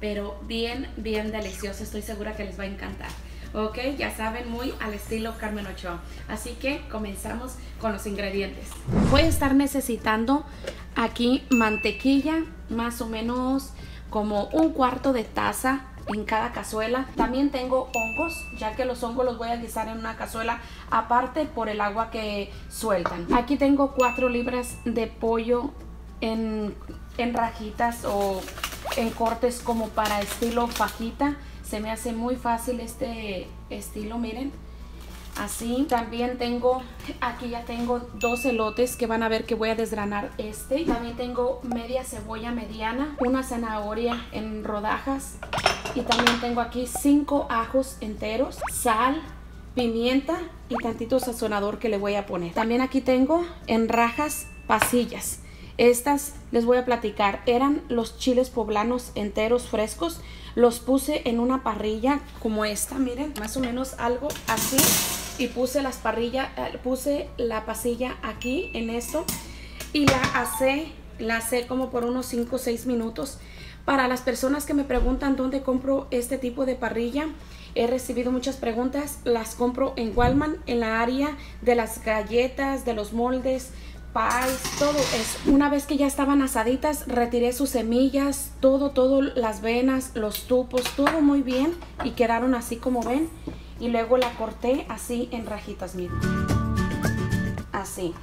pero bien, bien delicioso. Estoy segura que les va a encantar. Ok, ya saben, muy al estilo Carmen Ochoa. Así que comenzamos con los ingredientes. Voy a estar necesitando aquí mantequilla, más o menos como un cuarto de taza en cada cazuela. También tengo hongos, ya que los hongos los voy a guisar en una cazuela aparte por el agua que sueltan. Aquí tengo 4 libras de pollo en, en rajitas o en cortes como para estilo fajita. Se me hace muy fácil este estilo, miren. Así también tengo aquí ya tengo dos elotes que van a ver que voy a desgranar este. También tengo media cebolla mediana una zanahoria en rodajas. Y también tengo aquí cinco ajos enteros sal pimienta y tantito sazonador que le voy a poner. También aquí tengo en rajas pasillas estas les voy a platicar eran los chiles poblanos enteros frescos. Los puse en una parrilla como esta miren más o menos algo así. Y puse las parrillas, eh, puse la pasilla aquí en esto y la asé, la asé como por unos 5 o 6 minutos. Para las personas que me preguntan dónde compro este tipo de parrilla, he recibido muchas preguntas, las compro en Walmart, en la área de las galletas, de los moldes, pies, todo eso. Una vez que ya estaban asaditas, retiré sus semillas, todo, todo, las venas, los tupos, todo muy bien y quedaron así como ven y luego la corté así en rajitas, miren. Así.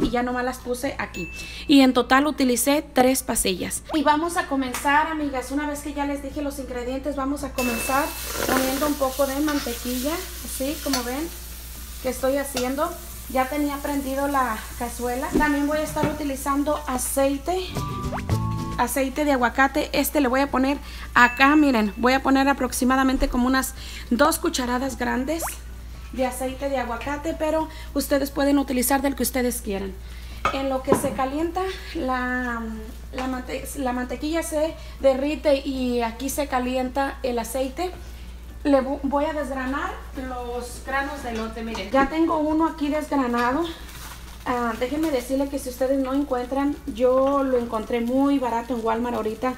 Y ya nomás las puse aquí. Y en total utilicé tres pasillas. Y vamos a comenzar, amigas. Una vez que ya les dije los ingredientes, vamos a comenzar poniendo un poco de mantequilla. Así como ven que estoy haciendo. Ya tenía prendido la cazuela. También voy a estar utilizando aceite aceite de aguacate. Este le voy a poner acá, miren, voy a poner aproximadamente como unas dos cucharadas grandes de aceite de aguacate, pero ustedes pueden utilizar del que ustedes quieran. En lo que se calienta, la, la, mantequilla se derrite y aquí se calienta el aceite. Le voy a desgranar los granos de lote, miren. Ya tengo uno aquí desgranado. Ah, déjenme decirle que si ustedes no encuentran, yo lo encontré muy barato en Walmart ahorita.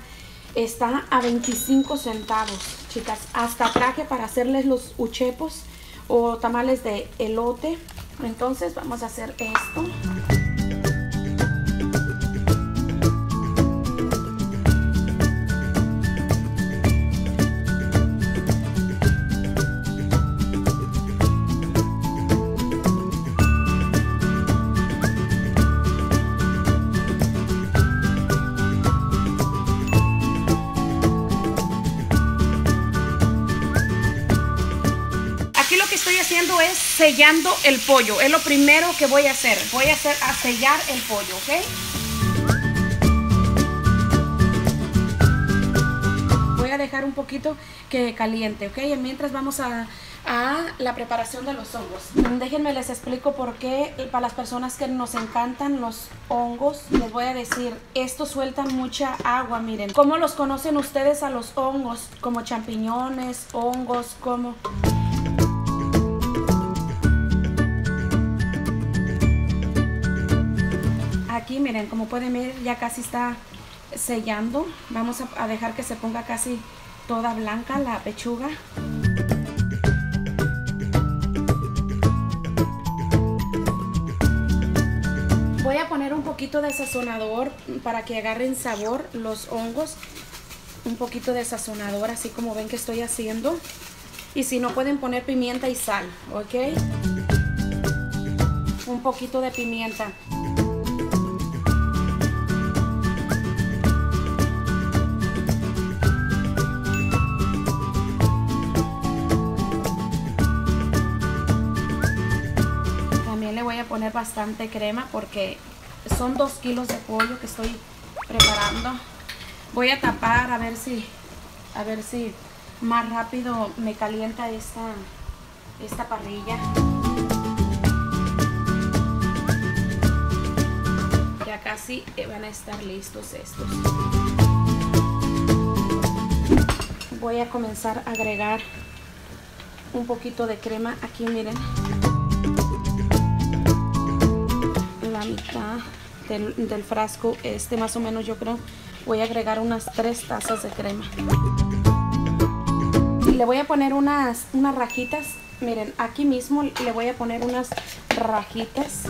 Está a 25 centavos, chicas. Hasta traje para hacerles los uchepos o tamales de elote. Entonces vamos a hacer esto. Es sellando el pollo. Es lo primero que voy a hacer. Voy a hacer a sellar el pollo, ¿ok? Voy a dejar un poquito que caliente, ¿ok? Mientras vamos a, a la preparación de los hongos. Déjenme les explico por qué para las personas que nos encantan los hongos, les voy a decir, estos sueltan mucha agua, miren. ¿Cómo los conocen ustedes a los hongos? Como champiñones, hongos, como... aquí miren como pueden ver ya casi está sellando. Vamos a, dejar que se ponga casi toda blanca la pechuga. Voy a poner un poquito de sazonador para que agarren sabor los hongos. Un poquito de sazonador así como ven que estoy haciendo. Y si no pueden poner pimienta y sal ok un poquito de pimienta poner bastante crema porque son dos kilos de pollo que estoy preparando. Voy a tapar a ver si, a ver si más rápido me calienta esta, esta parrilla. Ya casi van a estar listos estos. Voy a comenzar a agregar un poquito de crema aquí, miren. Mitad del, frasco, este más o menos yo creo, voy a agregar unas tres tazas de crema. Le voy a poner unas, unas rajitas, miren, aquí mismo le voy a poner unas rajitas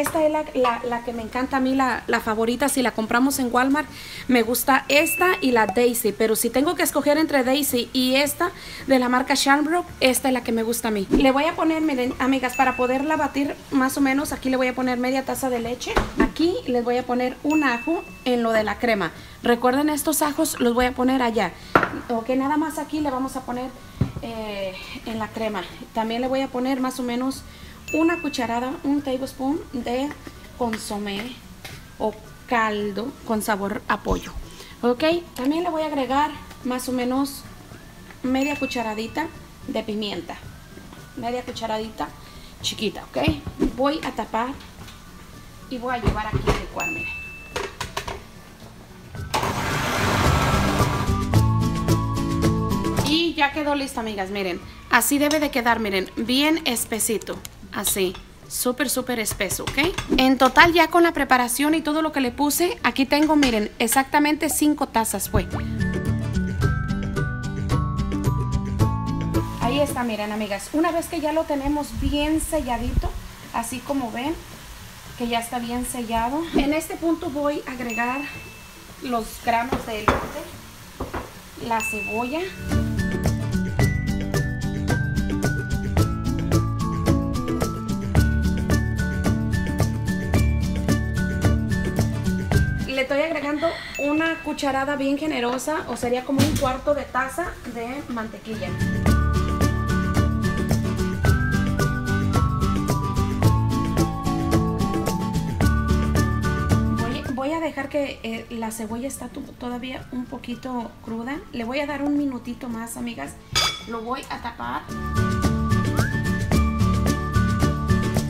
esta es la, que me encanta a mí, la, favorita. Si la compramos en Walmart, me gusta esta y la Daisy. Pero si tengo que escoger entre Daisy y esta de la marca Shanbrook, esta es la que me gusta a mí. Le voy a poner, miren, amigas, para poderla batir más o menos, aquí le voy a poner media taza de leche. Aquí les voy a poner un ajo en lo de la crema. Recuerden, estos ajos los voy a poner allá. Ok, nada más aquí le vamos a poner eh, en la crema. También le voy a poner más o menos una cucharada, un tablespoon de consomé o caldo con sabor a pollo. Ok, también le voy a agregar más o menos media cucharadita de pimienta. Media cucharadita chiquita, ok. Voy a tapar y voy a llevar aquí a licuar, Y ya quedó lista, amigas, miren. Así debe de quedar, miren, bien espesito así súper súper espeso, ¿ok? En total ya con la preparación y todo lo que le puse, aquí tengo, miren, exactamente 5 tazas fue. Ahí está, miren amigas, una vez que ya lo tenemos bien selladito, así como ven, que ya está bien sellado. En este punto voy a agregar los granos de elote, la cebolla. Una cucharada bien generosa o sería como un cuarto de taza de mantequilla. Voy, a dejar que eh, la cebolla está todavía un poquito cruda. Le voy a dar un minutito más, amigas. Lo voy a tapar.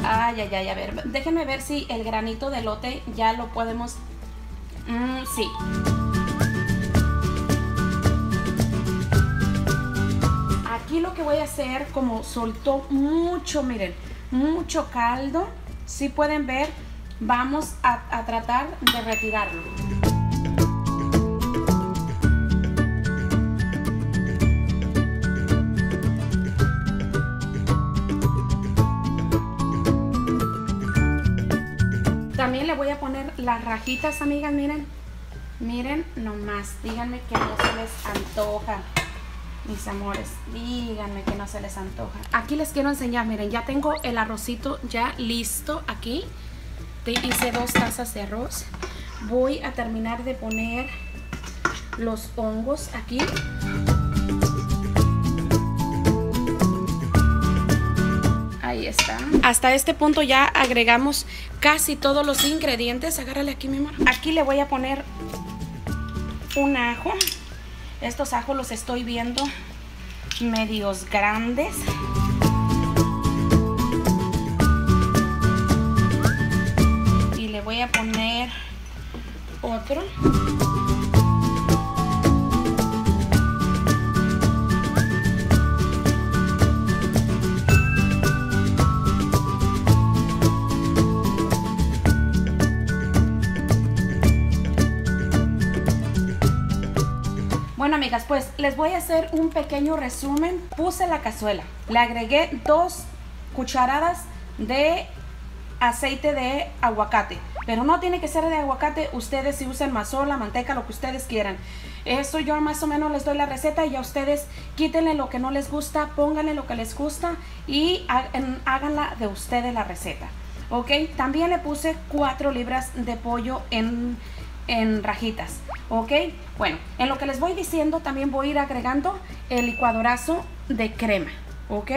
Ay, ay, ay, a ver. Déjenme ver si el granito de lote ya lo podemos Mm, sí. Aquí lo que voy a hacer, como soltó mucho, miren, mucho caldo, si pueden ver, vamos a tratar de retirarlo. Rajitas, amigas, miren. Miren nomás, díganme que no se les antoja. Mis amores, díganme que no se les antoja. Aquí les quiero enseñar, miren, ya tengo el arrocito ya listo aquí. Hice dos tazas de arroz. Voy a terminar de poner los hongos aquí. Ahí está. Hasta este punto ya agregamos casi todos los ingredientes. Agárrale aquí, mi amor. Aquí le voy a poner un ajo. Estos ajos los estoy viendo medios grandes. Y le voy a poner otro. Bueno, amigas, pues les voy a hacer un pequeño resumen. Puse la cazuela, le agregué dos cucharadas de aceite de aguacate. Pero no tiene que ser de aguacate, ustedes si usan mazola, manteca, lo que ustedes quieran. Esto yo más o menos les doy la receta y a ustedes quítenle lo que no les gusta, pónganle lo que les gusta y háganla de ustedes la receta. ¿Ok? También le puse 4 libras de pollo en, en rajitas. ¿Ok? Bueno, en lo que les voy diciendo también voy a ir agregando el licuadorazo de crema, ¿ok?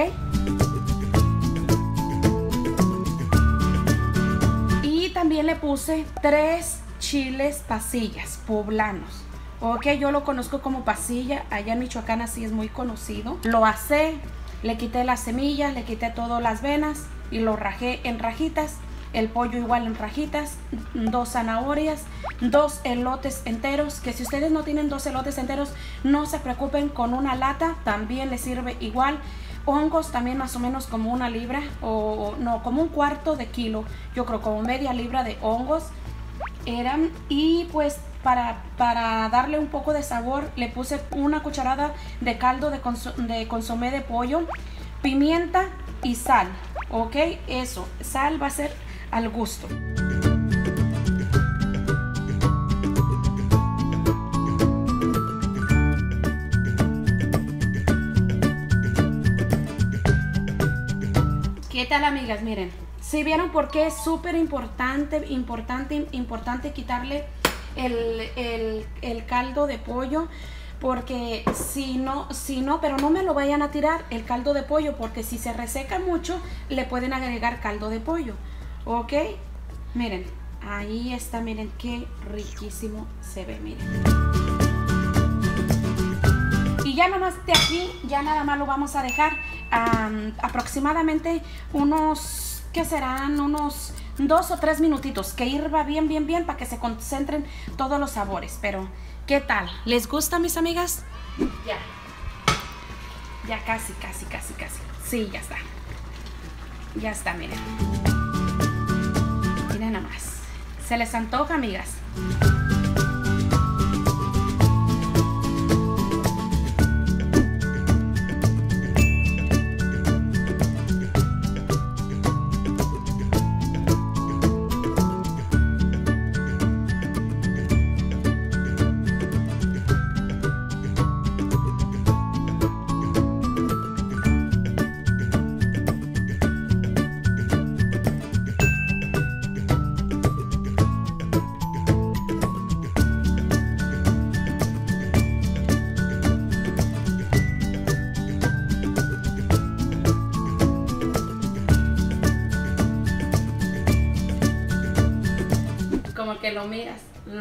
Y también le puse tres chiles pasillas poblanos. Ok, yo lo conozco como pasilla, allá en Michoacán así es muy conocido. Lo asé, le quité las semillas, le quité todas las venas y lo rajé en rajitas el pollo igual en rajitas, dos zanahorias, dos elotes enteros, que si ustedes no tienen dos elotes enteros, no se preocupen con una lata, también les sirve igual. Hongos también más o menos como una libra o no, como un cuarto de kilo, yo creo como media libra de hongos eran y pues para, para, darle un poco de sabor le puse una cucharada de caldo de, de consomé de pollo, pimienta y sal, ok, eso, sal va a ser al gusto. ¿Qué tal amigas? Miren, si vieron por qué es súper importante, importante, importante quitarle el, el, caldo de pollo porque si no, si no, pero no me lo vayan a tirar el caldo de pollo porque si se reseca mucho le pueden agregar caldo de pollo, ¿ok? Miren, ahí está, miren qué riquísimo se ve, miren. Y ya nada más de aquí, ya nada más lo vamos a dejar aproximadamente unos, ¿qué serán? Unos dos o tres minutitos, que hirva bien, bien, bien para que se concentren todos los sabores. Pero, ¿qué tal? ¿Les gusta, mis amigas? Ya. Ya casi, casi, casi, casi. Sí, ya está. Ya está, miren. Miren nada más. ¿Se les antoja, amigas?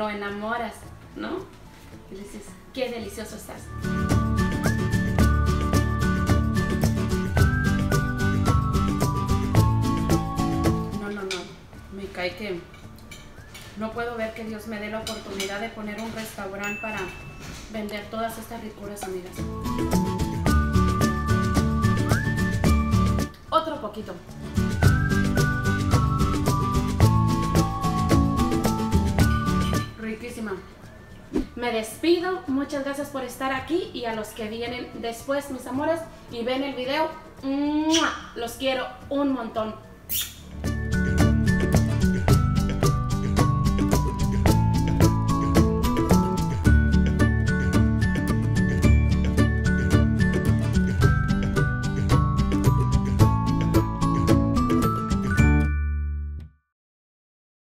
Enamoras, ¿no? Y dices, qué delicioso estás. No, no, no, me cae que no puedo ver que Dios me dé la oportunidad de poner un restaurante para vender todas estas ricuras, amigas. Otro poquito. Me despido, muchas gracias por estar aquí y a los que vienen después, mis amores, y ven el video, los quiero un montón.